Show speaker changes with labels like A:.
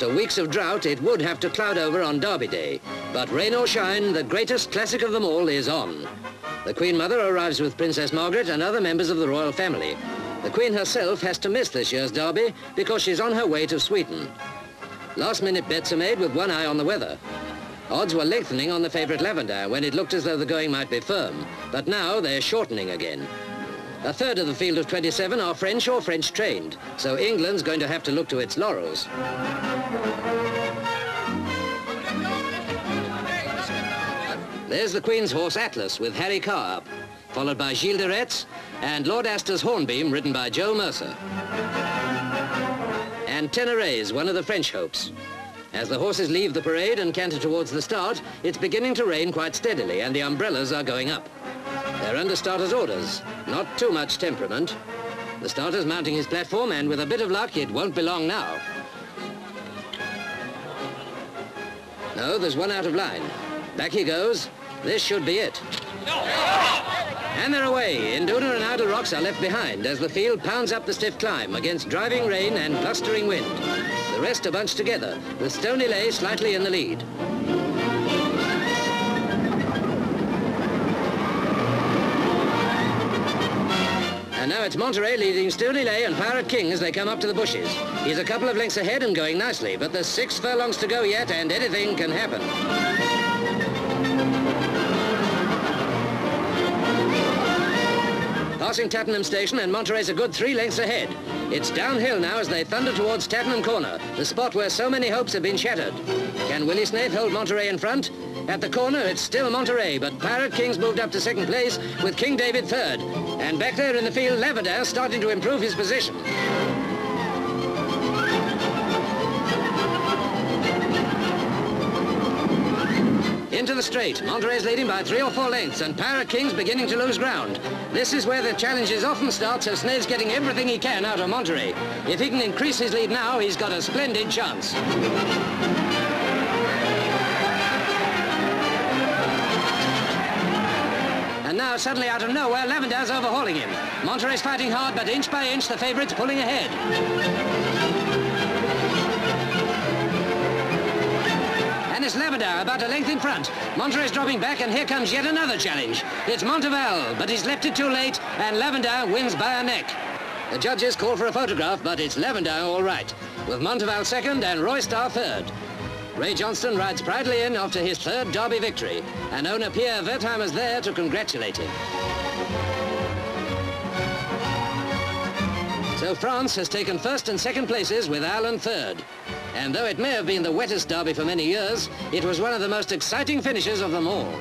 A: After weeks of drought, it would have to cloud over on Derby Day. But rain or shine, the greatest classic of them all is on. The Queen Mother arrives with Princess Margaret and other members of the royal family. The Queen herself has to miss this year's Derby because she's on her way to Sweden. Last-minute bets are made with one eye on the weather. Odds were lengthening on the favourite Lavandin when it looked as though the going might be firm, but now they're shortening again. A third of the field of 27 are French or French trained, so England's going to have to look to its laurels. There's the Queen's horse Atlas with Harry Carr up, followed by Gilles de Retz and Lord Astor's Hornbeam ridden by Joe Mercer. And Tenereze, one of the French hopes. As the horses leave the parade and canter towards the start, it's beginning to rain quite steadily and the umbrellas are going up. They're under starter's orders, not too much temperament. The starter's mounting his platform and with a bit of luck, it won't be long now. No, there's one out of line. Back he goes. This should be it. And they're away. Induna and Idle Rocks are left behind as the field pounds up the stiff climb against driving rain and blustering wind. The rest are bunched together, with Stony Lay slightly in the lead. It's Monterey leading Stony Lay and Pirate King as they come up to the bushes. He's a couple of lengths ahead and going nicely, but there's six furlongs to go yet and anything can happen. Passing Tattenham Station and Monterey's a good three lengths ahead. It's downhill now as they thunder towards Tattenham Corner, the spot where so many hopes have been shattered. Can Willie Snaith hold Monterey in front? At the corner, it's still Monterey, but Pirate King's moved up to second place with King David third. And back there in the field, Lavandin starting to improve his position. Into the straight. Monterey's leading by three or four lengths, and Pirate King's beginning to lose ground. This is where the challenges often start, so Snaith's getting everything he can out of Monterey. If he can increase his lead now, he's got a splendid chance. And now, suddenly out of nowhere, Lavandin's overhauling him. Monterey's fighting hard, but inch by inch, the favourite's pulling ahead. It's Lavandin about a length in front. Monterey's dropping back, and here comes yet another challenge. It's Montaval, but he's left it too late, and Lavandin wins by a neck. The judges call for a photograph, but it's Lavandin all right, with Montaval second and Roistar third. Rae Johnstone rides proudly in after his third Derby victory, and owner Pierre Wertheimer's there to congratulate him. So France has taken first and second places with Ireland third. And though it may have been the wettest derby for many years, it was one of the most exciting finishes of them all.